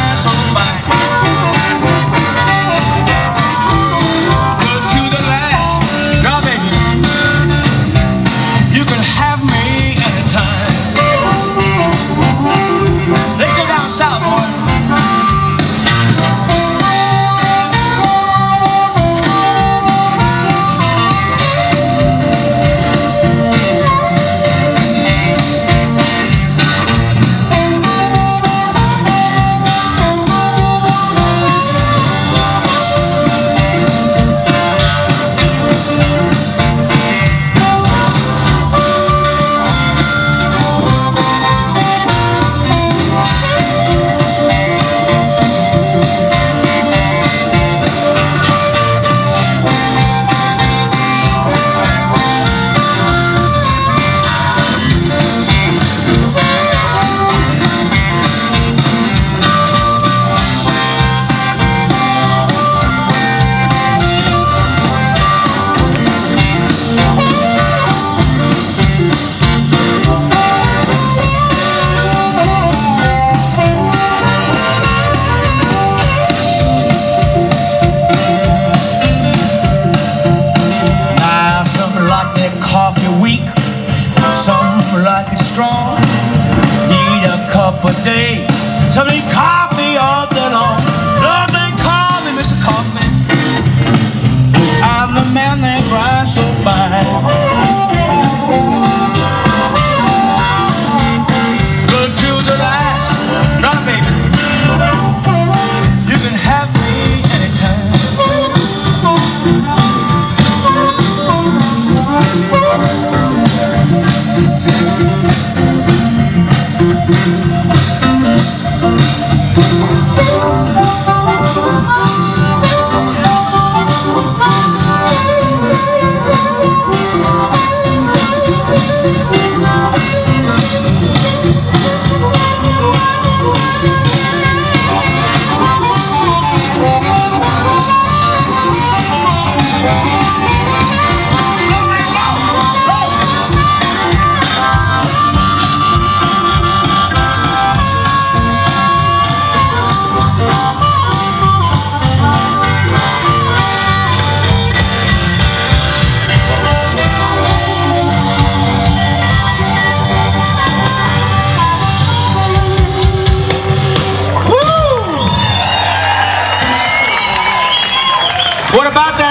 flies on. strong. Need a cup a day, something cold.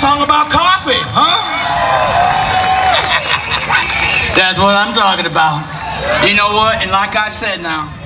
song about coffee, huh? That's what I'm talking about. You know what? And like I said now,